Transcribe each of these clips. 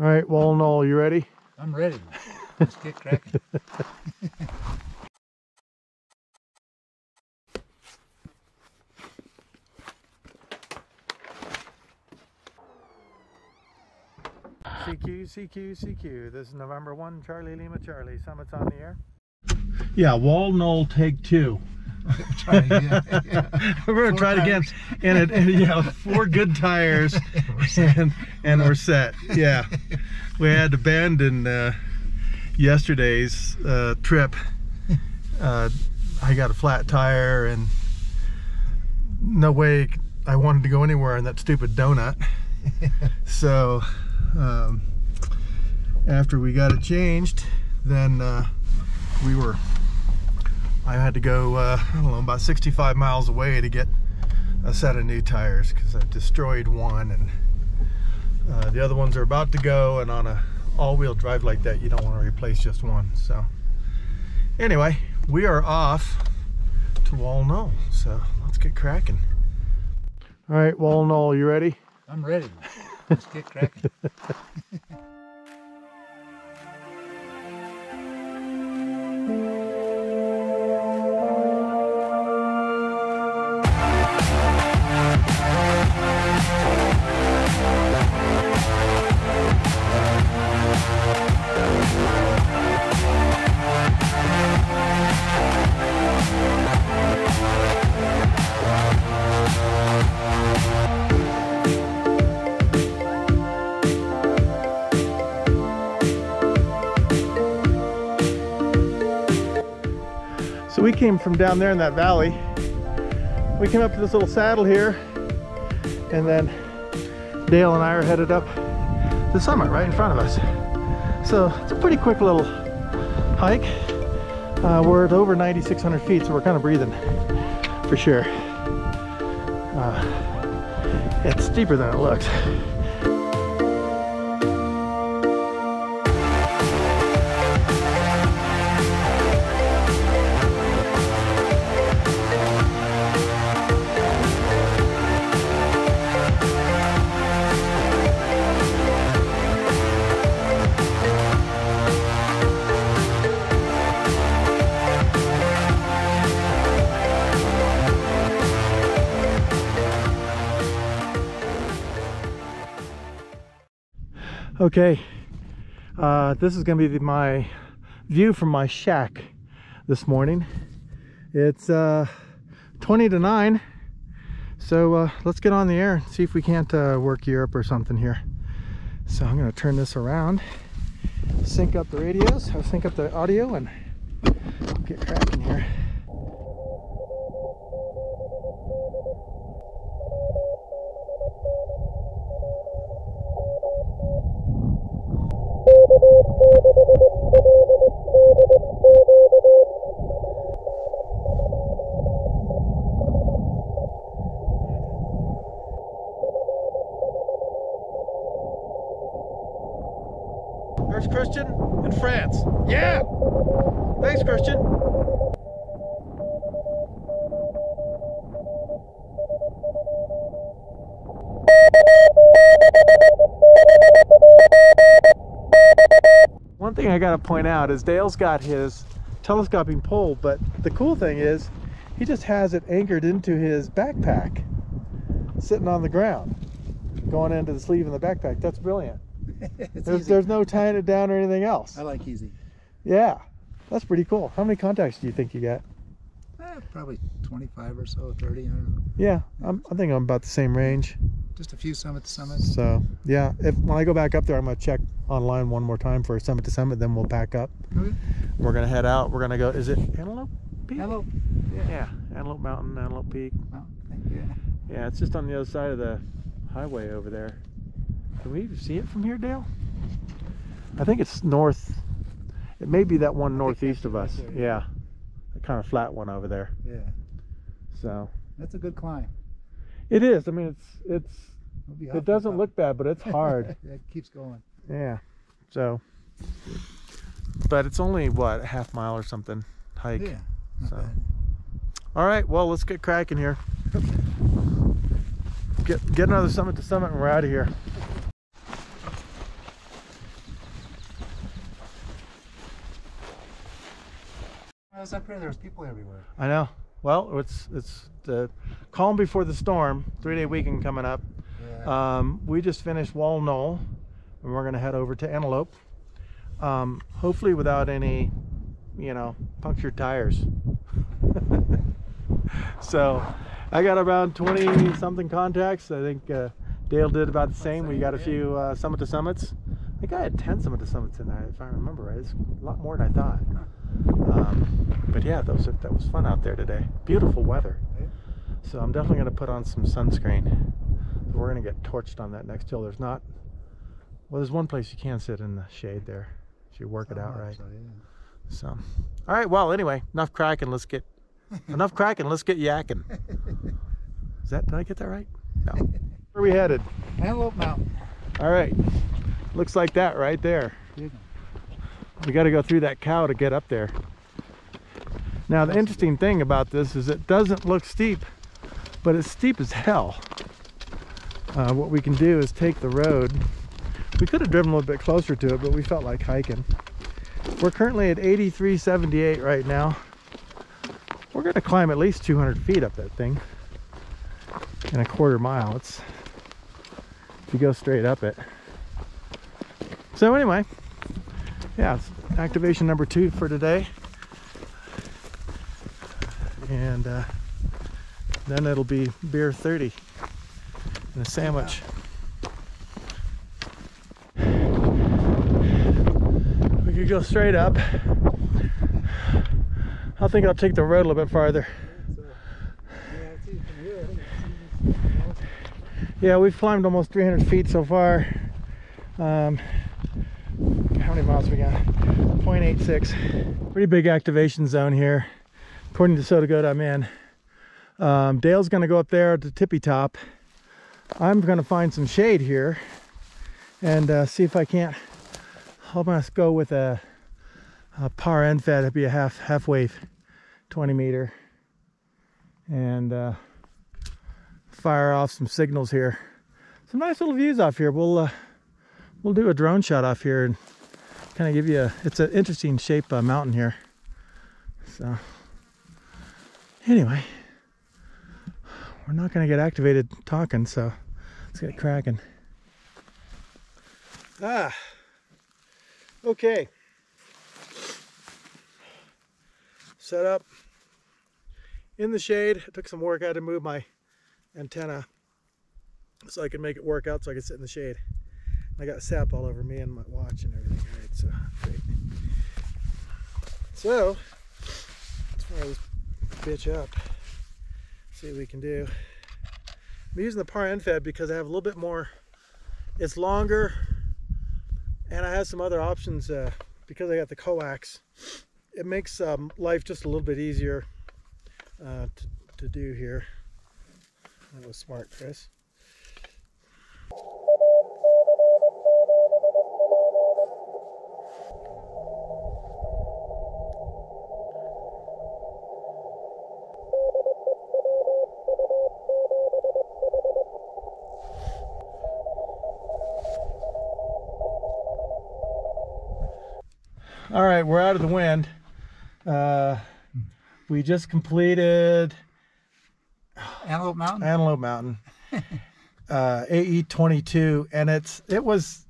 All right, Wahl Knoll, you ready? I'm ready. Let's get cracking. CQ, CQ, CQ. This is November 1, Charlie Lima Charlie. Summit's on the air. Yeah, Wahl Knoll take two. Try again. we're gonna try it again, and it, and, yeah, four good tires, and and we're set. Yeah, we had to abandon uh, yesterday's uh, trip. Uh, I got a flat tire, and no way I wanted to go anywhere in that stupid donut. so um, after we got it changed, then uh, we were I had to go, uh, I don't know, about 65 miles away to get a set of new tires because I destroyed one and uh, the other ones are about to go and on a all-wheel drive like that you don't want to replace just one so anyway we are off to Wahl Knoll so let's get cracking all right Wahl Knoll you ready I'm ready. Let's get cracking. we came from down there in that valley. We came up to this little saddle here, and then Dale and I are headed up the summit right in front of us. So it's a pretty quick little hike. Uh, we're at over 9,600 feet, so we're kind of breathing for sure. Uh, it's steeper than it looks. Okay, uh, this is going to be the, my view from my shack this morning. It's uh, 20 to 9, so uh, let's get on the air and see if we can't uh, work Europe or something here. So I'm going to turn this around, sync up the radios, I'll sync up the audio, and get cracking here. There's Christian in France. Yeah! Thanks, Christian. One thing I gotta point out is Dale's got his telescoping pole, but the cool thing is he just has it anchored into his backpack, sitting on the ground, going into the sleeve in the backpack. That's brilliant. There's, easy. there's no tying it down or anything else. I like easy. Yeah, that's pretty cool. How many contacts do you think you got? Eh, probably 25 or so, 30. I don't know. Yeah, I'm, I think I'm about the same range. Just a few summit to summits. So yeah, if when I go back up there, I'm gonna check online one more time for summit to summit. Then we'll pack up. Okay. We're gonna head out. We're gonna go. Is it Antelope Peak? Hello. Yeah, Antelope Mountain, Antelope Peak. Thank you. Yeah, it's just on the other side of the highway over there. Can we see it from here, Dale? I think it's north. It may be that one northeast of right us. Yeah, yeah. the kind of flat one over there. Yeah, So that's a good climb. it is. I mean, it's it's. It doesn't look bad, but it's hard. it keeps going. yeah. So. But it's only what a half mile or something hike. Yeah, So. bad. All right. Well, let's get cracking here. Get get another summit to summit, and we're out of here. I was up here. There was people everywhere. I know. Well, it's it's the calm before the storm. Three day weekend coming up. Yeah. Um, we just finished Wahl Knoll, and we're gonna head over to Antelope. Um, hopefully without any, you know, punctured tires. so, I got around 20 something contacts. I think uh, Dale did about the same. We got a few uh, summit to summits. I think I had 10 summit to summits in there, if I remember right. It's a lot more than I thought. Um, but yeah, that was that was fun out there today. Beautiful weather. So I'm definitely going to put on some sunscreen. So we're going to get torched on that next hill. There's not. Well, there's one place you can sit in the shade there if you work it out right. So, yeah. So, all right. Well, anyway, enough cracking. Let's get enough cracking. Let's get yakking. Is that? Did I get that right? No. Where are we headed? Antelope Mountain. All right. Looks like that right there. We got to go through that cow to get up there. Now, the interesting thing about this is it doesn't look steep, but it's steep as hell. Uh, what we can do is take the road. We could have driven a little bit closer to it, but we felt like hiking. We're currently at 8378 right now. We're going to climb at least 200 feet up that thing in a quarter mile. It's if you go straight up it. So anyway, yeah, activation number two for today. And uh, then it'll be beer 30 and a sandwich. We could go straight up. I think I'll take the road a little bit farther. Yeah, we've climbed almost 300 feet so far. Um, many miles we got? 0.86. Pretty big activation zone here. According to SOTA Goat, I'm in. Um, Dale's going to go up there at the tippy top. I'm going to find some shade here and uh, see if I can't. Going to go with a, a par end fed. It'd be a half half wave, 20 meter, and uh, fire off some signals here. Some nice little views off here. We'll uh, we'll do a drone shot off here and kind of give you a. It's an interesting shape uh, mountain here. So anyway, we're not going to get activated talking, so let's get cracking. Ah, okay. Set up in the shade. It took some work. I had to move my antenna so I could make it work out so I could sit in the shade. I got sap all over me and my watch and everything. All right, so great. So let's fire this bitch up. See what we can do. I'm using the par end fed because I have a little bit more. It's longer, and I have some other options uh, because I got the coax. It makes um, life just a little bit easier uh, to, to do here. That was smart, Chris. All right, we're out of the wind. Uh, we just completed Antelope Mountain. Antelope Mountain, uh, AE22, and it's it was.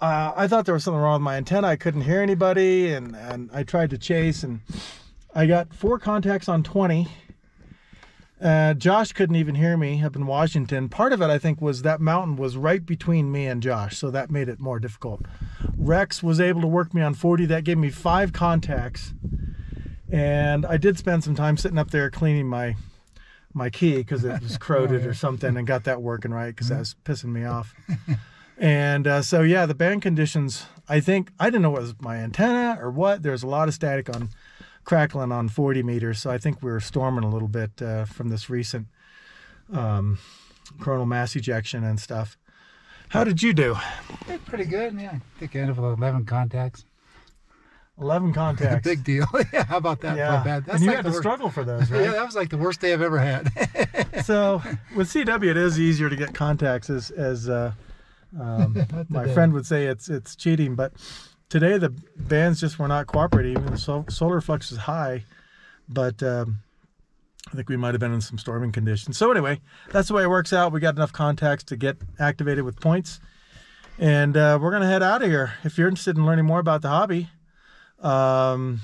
Uh, I thought there was something wrong with my antenna. I couldn't hear anybody, and and I tried to chase, and I got four contacts on 20. Uh, Josh couldn't even hear me up in Washington. Part of it, I think, was that mountain was right between me and Josh, so that made it more difficult. Rex was able to work me on 40. That gave me five contacts, and I did spend some time sitting up there cleaning my my key because it was corroded or something, and got that working right because that was pissing me off. and uh, so yeah, the band conditions. I think I didn't know what was my antenna or what. There's a lot of static on crackling on 40 meters, so I think we were storming a little bit uh, from this recent um, coronal mass ejection and stuff. How did you do? Did pretty good. Yeah, I think I ended up with 11 contacts. 11 contacts. Big deal. yeah, how about that? yeah. Bad. and you like had to worst- struggle for those, right? Yeah, that was like the worst day I've ever had. so with CW, it is easier to get contacts as as uh, um, my friend would say it's it's cheating, but today the bands just were not cooperating. Even the sol- solar flux is high, but um, I think we might have been in some storming conditions. So anyway, that's the way it works out. We got enough contacts to get activated with points, and uh, we're gonna head out of here. If you're interested in learning more about the hobby, um,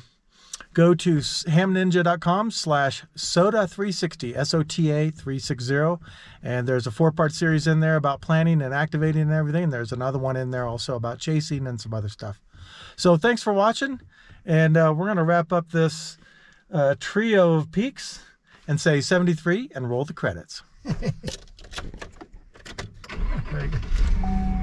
go to hamninja.com slash sota360 s-o-t-a 360 and there's a four-part series in there about planning and activating and everything there's another one in there also about chasing and some other stuff so thanks for watching and uh, we're going to wrap up this uh, trio of peaks and say 73 and roll the credits.